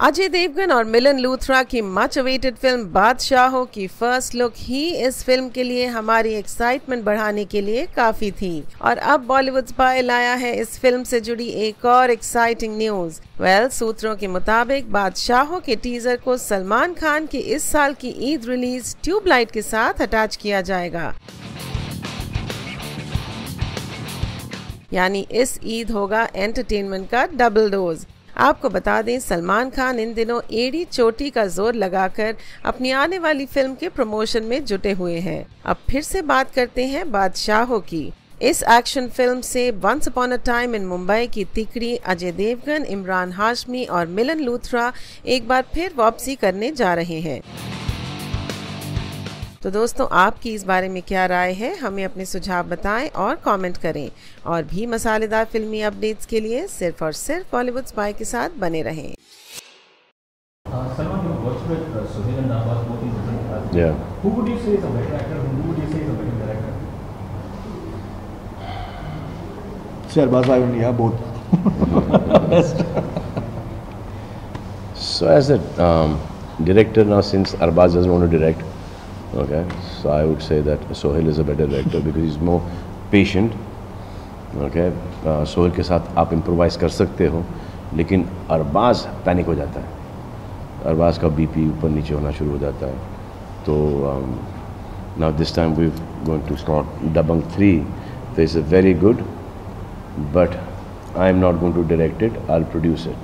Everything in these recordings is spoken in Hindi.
अजय देवगन और मिलन लूथरा की मच अवेटेड फ़िल्म बादशाहों की फ़र्स्ट लुक ही इस फ़िल्म के लिए हमारी एक्साइटमेंट बढ़ाने के लिए काफ़ी थी। और अब बॉलीवुड स्पाई लाया है इस फ़िल्म से जुड़ी एक और एक्साइटिंग न्यूज़ वेल well, सूत्रों के मुताबिक बादशाहों के टीजर को सलमान खान की इस साल की ईद रिलीज़ ट्यूबलाइट के साथ अटैच किया जाएगा। यानी इस ईद होगा एंटरटेनमेंट का डबल डोज आपको बता दें, सलमान खान इन दिनों एड़ी चोटी का ज़ोर लगाकर अपनी आने वाली फ़िल्म के प्रमोशन में जुटे हुए हैं। अब फिर से बात करते हैं बादशाहों की। इस एक्शन फ़िल्म से once upon a time in Mumbai की तिकड़ी अजय देवगन, इमरान हाशमी और मिलन लूथरा एक बार फिर वापसी करने जा रहे हैं। तो दोस्तों आपकी इस बारे में क्या राय है हमें अपने सुझाव बताएँ और कमेंट करें। और भी मसालेदार फिल्मी अपडेट्स के लिए सिर्फ़ और सिर्फ़ बॉलीवुड स्पाई के साथ बने रहे। So as a um, director now, since Arbaz doesn't want to direct, okay, so I would say that Sohail is a better director because he's more patient. Okay, uh, Sohail के साथ आप improvise कर सकते हो, लेकिन अरबाज पैनिक हो जाता है अरबाज का बीपी ऊपर नीचे होना शुरू हो जाता है तो now this time we're going to start Dabang 3 there is a very good but I'm not going to direct it I'll produce it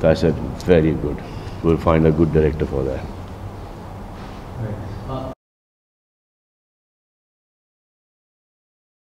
so I said very good we'll find a good director for that 对。呃